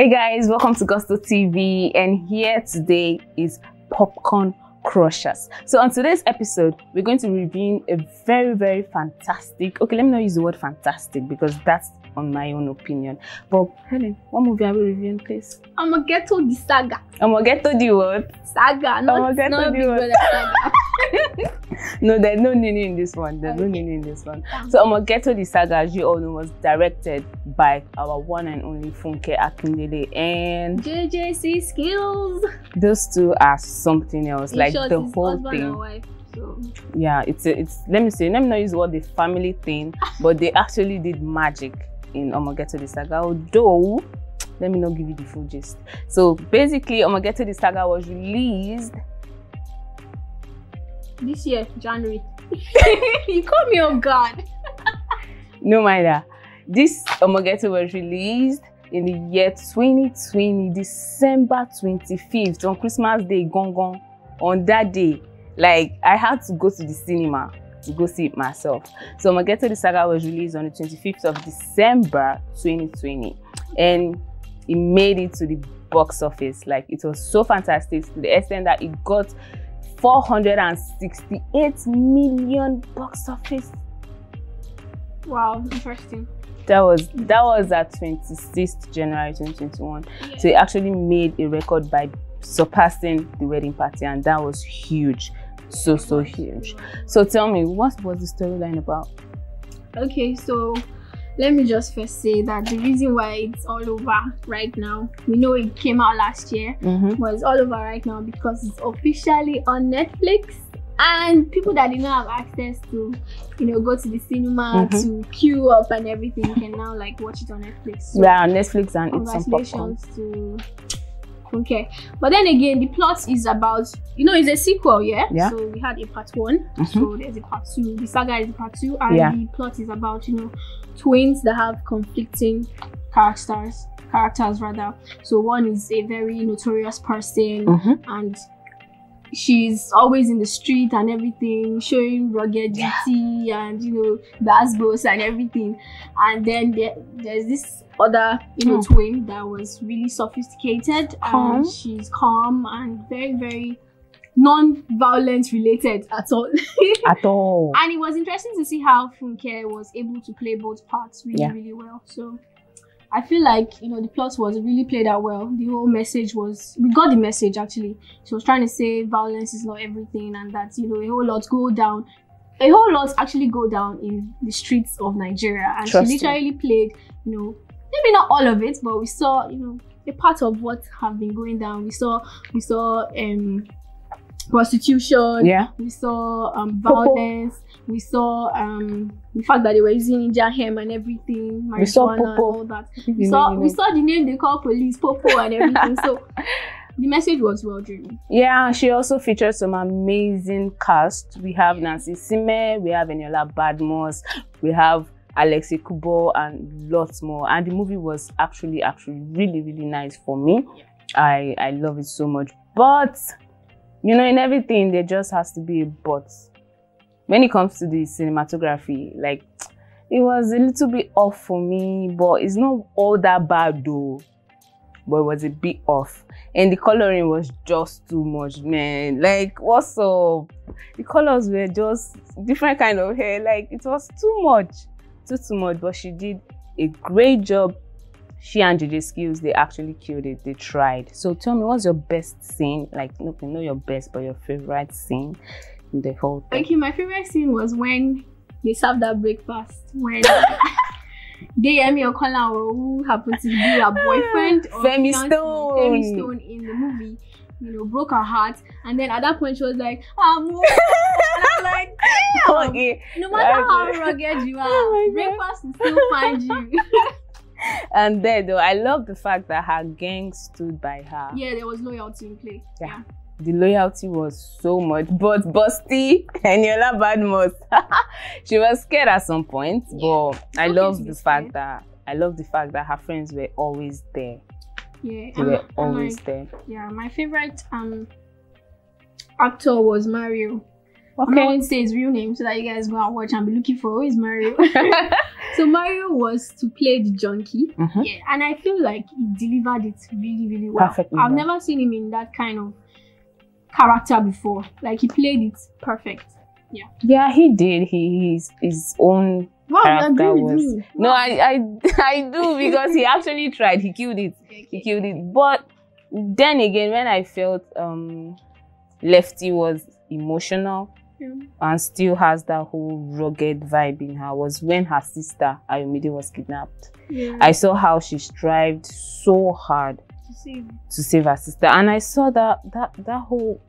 Hey guys, welcome to Gusto TV, and here today is Popcorn Crushers. So on today's episode, we're going to review a very, very fantastic. Okay, let me not use the word fantastic because that's on my own opinion. But Helen, what movie are we reviewing, please? I'm gonna get to the saga. I'm gonna get to the what? Saga, not, I'ma not Big? Brother saga. No, there's no Nini in this one. There's no Okay. Nini in this one. So Omo Ghetto the Saga, as you all know, was directed by our one and only Funke Akindele, and JJC Skillz. those two are something else. In like short, the whole thing. Wife, so yeah it's a, it's let me say let me not use the word the family thing but they actually did magic in Omo Ghetto the saga although let me not give you the full gist so basically Omo Ghetto the saga was released this year, January. you caught me off guard. no matter this Omo Ghetto was released in the year 2020 december 25th on christmas day Gong Gong. on that day like i had to go to the cinema to go see it myself. So Omo Ghetto the saga was released on the 25th of december 2020 and it made it to the box office. Like it was so fantastic to the extent that it got 468 million box office. Wow, interesting. that was that was at 26th January 2021. So it actually made a record by surpassing the wedding party, and that was huge, so so huge. So tell me, what was the storyline about? Okay, so let me just first say that the reason why it's all over right now, we know it came out last year, Mm-hmm. but it's all over right now because it's officially on Netflix. And people that did not have access to, you know, go to the cinema Mhm. to queue up and everything can now like watch it on Netflix. So Yeah, on Netflix and eat some popcorn. to okay but then again the plot is about you know it's a sequel yeah Yeah. so we had a part one Mhm. so there's a part two the saga is a part two and Yeah. the plot is about you know twins that have conflicting characters characters rather so one is a very notorious person Mm-hmm. and she's always in the street and everything, showing ruggedity and you know basbos and everything. And then there, there's this other you know Hmm. twin that was really sophisticated Calm. and she's calm and very very non-violence related at all. At all. and it was interesting to see how Funke was able to play both parts really, Yeah. really well. So I feel like you know the plot was really played out well. The whole message was we got the message actually. She was trying to say violence is not everything and that you know a whole lot go down. A whole lot actually go down in the streets of Nigeria, and Trust she me. literally played, you know, maybe not all of it, but we saw, you know, a part of what have been going down. We saw, we saw um prostitution, Yeah. we saw um, Popo. violence. We saw um, the fact that they were using Indian hemp and everything, We saw marijuana and all that. We you know, saw you we know. saw the name they call police, Popo and everything. so the message was well driven. Yeah, she also featured some amazing cast. We have Nancy Isime, we have Eniola Badmos, we have Alex Ekubo, and lots more. And the movie was actually, actually really, really nice for me. I I love it so much. But you know, in everything, there just has to be a but. When it comes to the cinematography, like it was a little bit off for me, but it's not all that bad though. But it was a bit off. And the coloring was just too much man. Like what's up? The colors were just different kind of hair. Like it was too much. Too too much. But she did a great job she and JJ Skillz they actually killed it. They tried. So tell me what's your best scene? Like no not your best but your favorite scene in the whole thing. Okay, my favorite scene was when they served that breakfast when they Deyemi Okola, who happened to be her ah, boyfriend, or Femi Stone. Femi Stone. In the movie, you know, broke her heart. And then at that point, she was like, ah, I'm and I'm like, damn. okay. No matter how rugged you oh are, Oh breakfast will still find you. and then though i love the fact that her gang stood by her yeah, there was loyalty in play. Yeah. the loyalty was so much. But Busty, Eniola Badmos, she was scared at some point. Yeah. But I okay love the fact scared. that I love the fact that her friends were always there. Yeah, They and were my- always there. yeah. My favorite um actor was Mario. I'm not going to say his real name so that you guys go and watch and be looking for who is Mario. so Mario was to play the junkie. Mhm. Yeah, and I feel like he delivered it really, really well. Perfectly I've well. never seen him in that kind of character before. Like he played it perfect. Yeah, Yeah, he did. He his his own. Wow, Character with was- me. No, I I I do because he actually tried. He killed it. He Okay. killed it. But then again, when I felt um, Lefty was emotional Yeah. and still has that whole rugged vibe in her was when her sister Ayomide was kidnapped. Yeah. I saw how she strived so hard to see. to save her sister and i saw that that that whole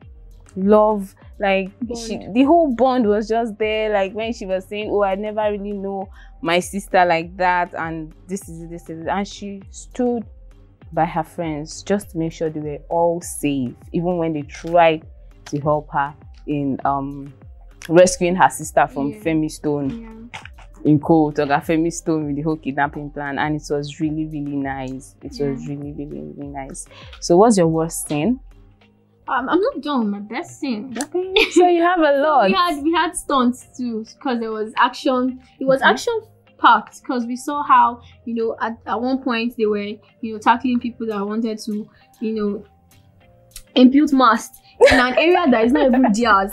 love like she the whole bond was just there like when she was saying oh i never really know my sister like that and this is this is and she stood by her friends just to make sure they were all safe even when they tried to help her in um rescuing her sister from Yeah. femi stone Yeah. in quote or Femi Stone with the whole kidnapping plan, and it was really, really nice. It was really, really, really nice. So, what's your worst thing? Um, I'm not done with my best scene. Okay, so you have a lot. We had we had stunts too because there was action. It was Mhm. action packed because we saw how you know at, at one point they were you know tackling people that wanted to you know impute mast in an area that is not even theirs.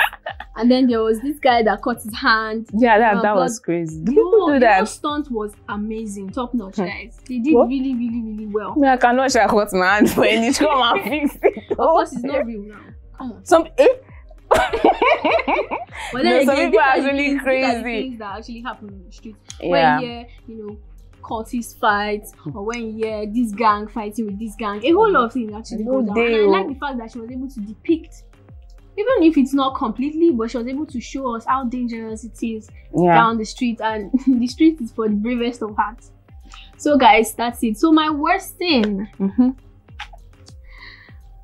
And then there was this guy that cut his hand. yeah, that, Uh, that was crazy. The people do the stunt was amazing, top notch, Hmm. guys. They did What? really, really, really well. Me, I cannot share cut my hand for any come and fix it. Of course, it's not real now. Come on. Some eh? But No, then some again, people these are are the actually things- these are the crazy. things that actually happen in the street. yeah. When you you know, cultist fights, or when you hear this gang fighting with this gang, a whole lot of things actually go Oh, down. And I like the fact that she was able to depict, even if it's not completely, but she was able to show us how dangerous it is yeah. down the street, and the street is for the bravest of hearts. So, guys, that's it. So, my worst thing, Mhm.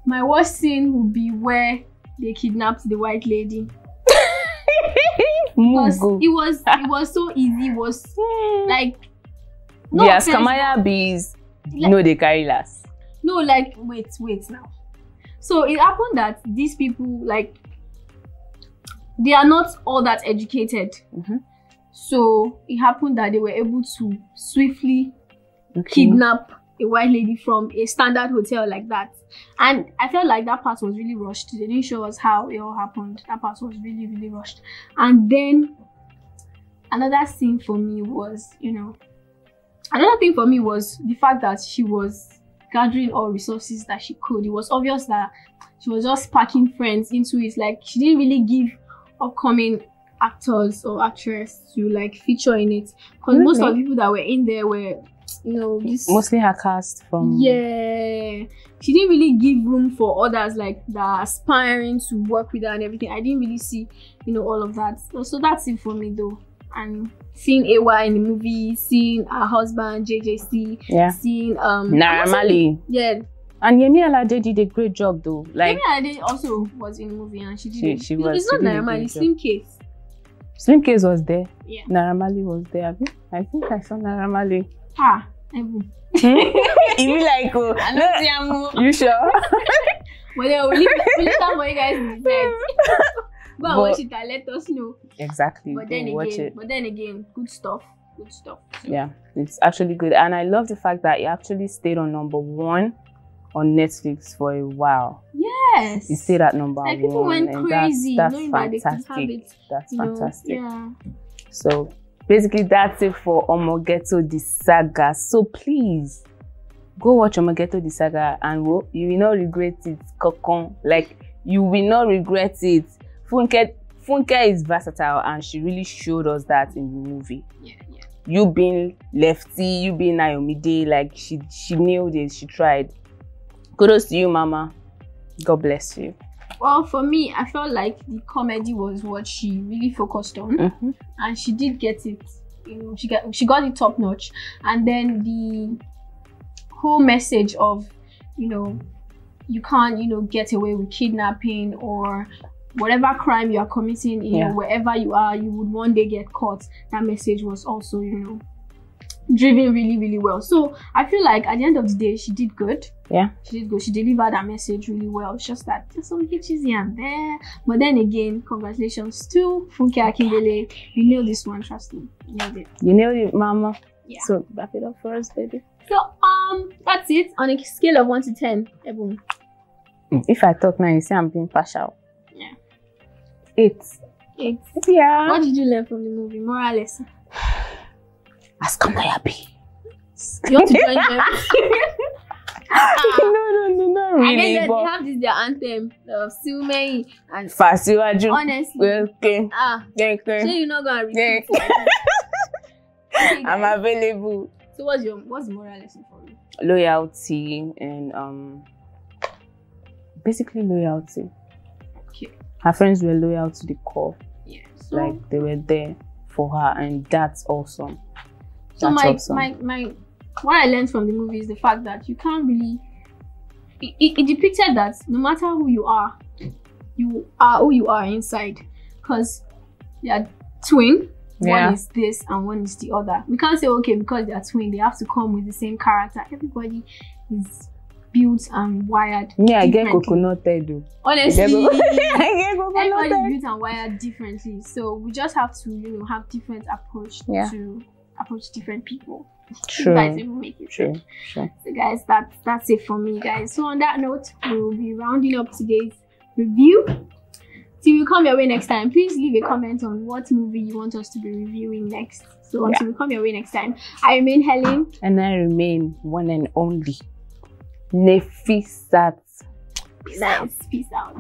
my worst scene would be where they kidnapped the white lady. Because it was it was so easy. It was Hmm. like no yes, offense, Kamaya bees. Like- no, they carry last. no like wait wait now. So it happened that these people like they are not all that educated. Mhm. So it happened that they were able to swiftly Okay. kidnap a white lady from a standard hotel like that. And I felt like that part was really rushed. They didn't show us how it all happened. That part was really, really rushed. And then another thing for me was, you know, another thing for me was the fact that she was gathering all resources that she could. It was obvious that she was just packing friends into it. Like she didn't really give upcoming actors or actresses to like feature in it. Because most of the people that were in there were, you know, this Mostly her cast from. yeah. She didn't really give room for others like that aspiring to work with her and everything. I didn't really see, you know, all of that. So, so that's it for me though. And seeing AY in the movie, seeing her husband JJC, Yeah. seeing um Naira Yeah. And Yemi Alade did a great job though. Like Yemi Alade also was in the movie and she did She- she It's- was- It's not she did a Naira Marley. Slim Case. Slim Case was there. Yeah. Naira Marley was there. abi? I think I saw Naira Marley. Ah, Ebu. you be like, oh, no, you sure? Well, then we'll leave, we'll leave that for you guys in the bed. Go and But- watch it and let us know. exactly. But then again, but then again, good stuff. Good stuff. So, Yeah, it's actually good, and I love the fact that it actually stayed on number one on Netflix for a while. Yes. It stayed at number like one. people went and crazy that's, that's that they could have fantastic. it. That's You know, fantastic. yeah. So basically, that's it for Omo Ghetto the Saga. So please go watch Omo Ghetto the Saga, and you will not regret it. Kokon, like you will not regret it. Funke, Funke is versatile, and she really showed us that in the movie. Yeah, yeah. You being Lefty, you being Naomi like she she nailed it. She tried. Kudos to you, Mama. God bless you. Well, for me, I felt like the comedy was what she really focused on, Mhm. and she did get it. You know, she got she got it top notch, and then the whole message of, you know, you can't, you know, get away with kidnapping or whatever crime you are committing, you Yeah. know, wherever you are, you would one day get caught. That message was also, you know, driven really, really well. So I feel like at the end of the day, she did good. Yeah. She did good. She delivered her message really well. It's just that there's some hitches here and there. But then again, congratulations to Funke Akindele. You nailed this one, trust me. You nailed it. You nailed it, mama. Yeah. So wrap it up for us, baby. So um that's it. On a scale of one to ten, Ebon. If I talk now, you say I'm being partial. Eight. Eight. Yeah. What did you learn from the movie? Moral lesson. Ask my happy. You want to join them? no, no, no, not and then really. they, they have this their anthem of Silmei and Fasiwaju. honestly. Okay. Ah, Okay. so you're not gonna repeat. Okay, I'm available. So what's your what's the moral lesson for you? Loyalty and um basically loyalty. Okay. Her friends were loyal to the core. Yeah. So, Like they were there for her and that's awesome. so That's my, awesome. my my what I learned from the movie is the fact that you can't really it, it, it depicted that no matter who you are, you are who you are inside. Because they are twin. Yeah. One is this and one is the other. We can't say okay because they are twin, they have to come with the same character. Everybody is built and wired. Yeah, I get differently. coconut head though. Honestly, I get coconut everybody built and wired differently. So we just have to, you know, have different approach Yeah. to approach different people. True. You guys even make it True. Sure. So guys, that's that's it for me, guys. So on that note, we will be rounding up today's review. Till we come your way next time, please leave a comment on what movie you want us to be reviewing next. So until we come your way next time, I remain Helen. And I remain one and only Nefisat. Nice. Peace out.